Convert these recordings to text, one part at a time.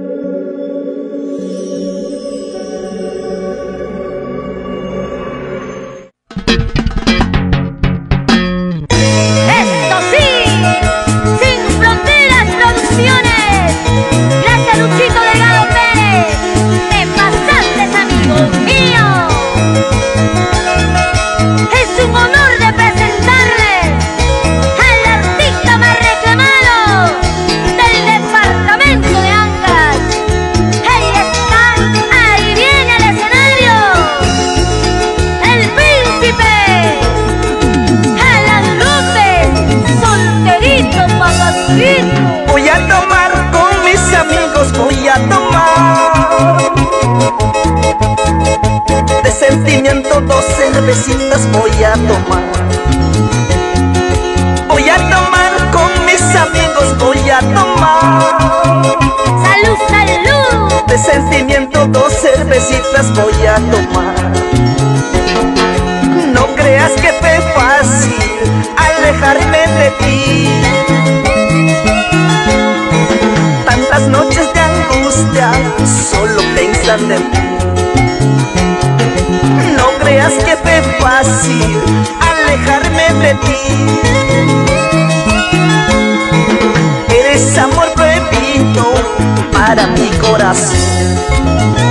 Thank you. Dos cervecitas voy a tomar. Voy a tomar con mis amigos, voy a tomar. ¡Salud, salud! De sentimiento dos cervecitas voy a tomar. En ti creas que fue fácil alejarme de ti. Eres amor prohibido para mi corazón.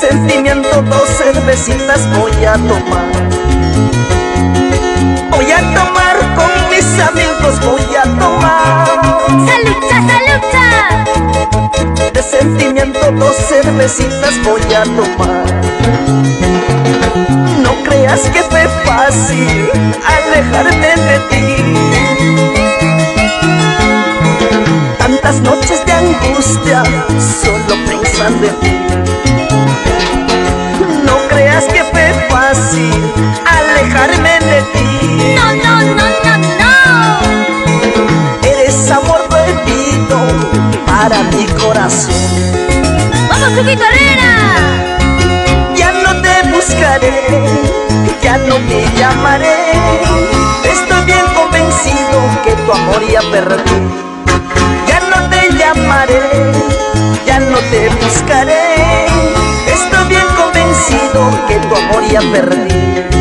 Sentimiento dos cervecitas voy a tomar. Voy a tomar con mis amigos, voy a tomar ¡Salucha, salucha! De sentimiento dos cervecitas voy a tomar. No creas que fue fácil alejarme de ti Tantas noches de angustia solo pensando en ti que fue fácil alejarme de ti. No, no, no, no, no. Eres amor prohibido para mi corazón. Ya no te llamaré. Estoy bien convencido que tu amor ya perdí. Ya no te llamaré, ya no te buscaré que tu amor ya perdí